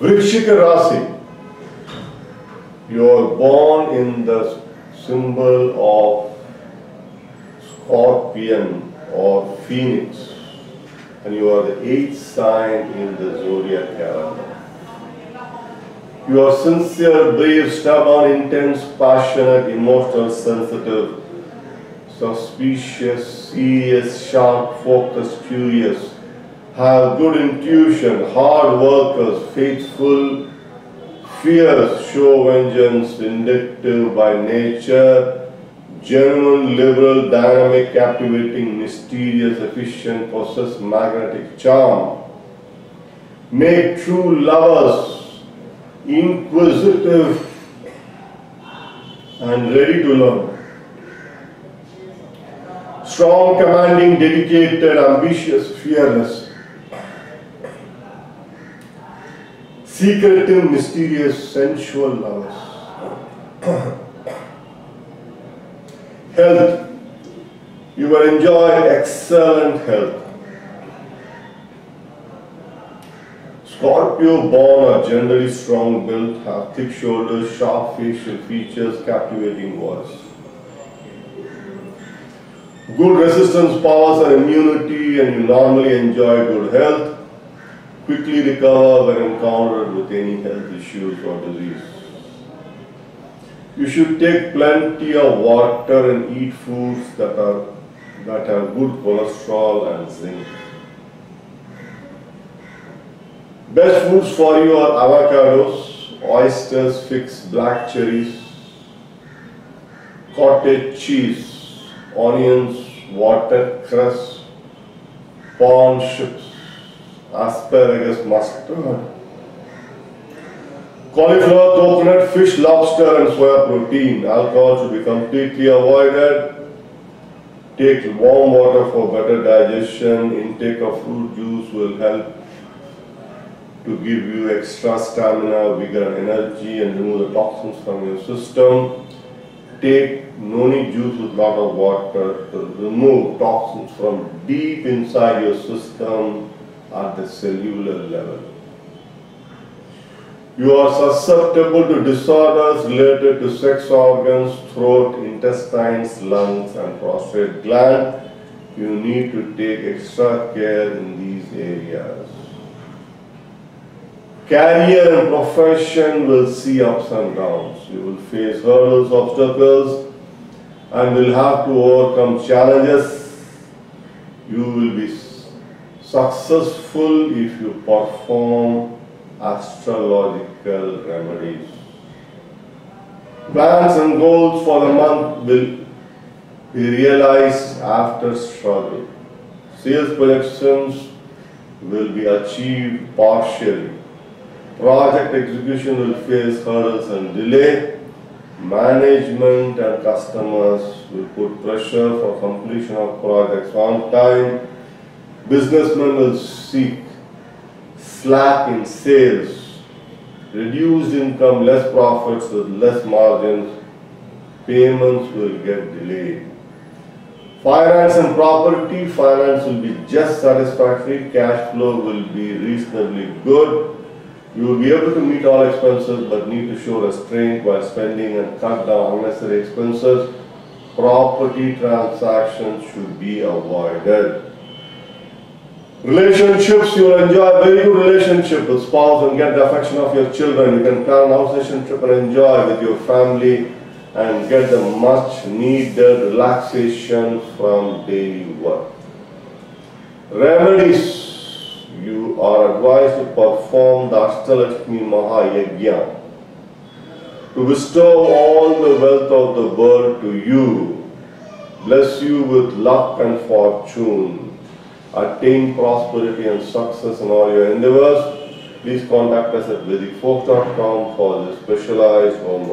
Vrikshika Rasi. You are born in the symbol of scorpion or phoenix and you are the eighth sign in the zodiac calendar. You are sincere, brave, stubborn, intense, passionate, emotional, sensitive, suspicious, serious, sharp, focused, curious, have good intuition, hard workers, faithful, fierce, show vengeance, vindictive by nature, genuine, liberal, dynamic, captivating, mysterious, efficient, possess magnetic charm. Make true lovers. Inquisitive. And ready to learn. Strong, commanding, dedicated, ambitious, fearless. Secretive, mysterious, sensual lovers. health. You will enjoy excellent health. Scorpio born are generally strong built, have thick shoulders, sharp facial features, captivating voice. Good resistance powers and immunity and you normally enjoy good health. Quickly recover when encountered with any health issues or disease. You should take plenty of water and eat foods that are that have good cholesterol and zinc. Best foods for you are avocados, oysters, figs, black cherries, cottage cheese, onions, watercress, prawn chips, asparagus, mustard, cauliflower, coconut, fish, lobster and soya protein. Alcohol should be completely avoided. Take warm water for better digestion. Intake of fruit juice will help to give you extra stamina, vigor and energy and remove the toxins from your system. Take noni juice with lot of water to remove toxins from deep inside your system at the cellular level. You are susceptible to disorders related to sex organs, throat, intestines, lungs and prostate gland. You need to take extra care in these areas. Career and profession will see ups and downs. You will face hurdles, obstacles, and will have to overcome challenges. You will be successful if you perform astrological remedies. Plans and goals for the month will be realized after struggle. Sales projections will be achieved partially. Project execution will face hurdles and delay. Management and customers will put pressure for completion of projects on time. Businessmen will seek slack in sales, reduced income, less profits with less margins, payments will get delayed. Finance and property, finance will be just satisfactory, cash flow will be reasonably good. You will be able to meet all expenses but need to show restraint while spending and cut down unnecessary expenses. Property transactions should be avoided. Relationships, you will enjoy very good relationship with spouse and get the affection of your children. You can plan an outstation trip and enjoy with your family and get the much needed relaxation from daily work. Remedies, you are advised to perform the Ashtalakshmi Mahayagya to bestow all the wealth of the world to you, bless you with luck and fortune, attain prosperity and success in all your endeavors, please contact us at vedicfolks.com for the specialized home